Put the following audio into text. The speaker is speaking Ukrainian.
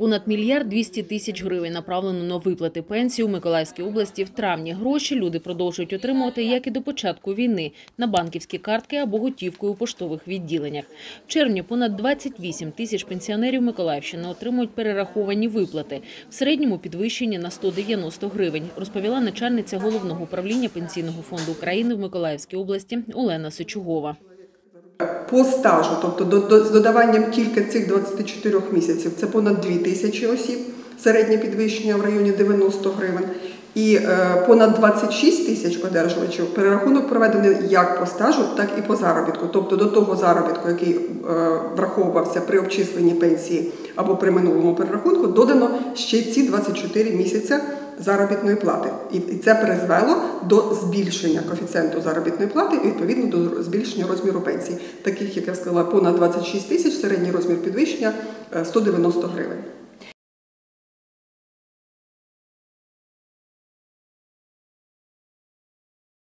Понад мільярд 200 тисяч гривень направлено на виплати пенсій у Миколаївській області в травні. Гроші люди продовжують отримувати, як і до початку війни, на банківські картки або готівкою у поштових відділеннях. В червні понад 28 тисяч пенсіонерів Миколаївщини отримують перераховані виплати. В середньому підвищення на 190 гривень, розповіла начальниця Головного управління Пенсійного фонду України в Миколаївській області Олена Сичугова. По стажу, тобто до, до- з додаванням тільки цих 24 місяців, це понад 2 тисячі осіб, середнє підвищення в районі 90 гривень. І е, понад 26 тисяч одержувачів перерахунок проведений як по стажу, так і по заробітку. Тобто до того заробітку, який е, враховувався при обчисленні пенсії або при минулому перерахунку, додано ще ці 24 місяці заробітної плати. І це призвело до збільшення коефіцієнту заробітної плати і відповідно до збільшення розміру пенсії. Таких, як я сказала, понад 26 тисяч, середній розмір підвищення е, 190 гривень.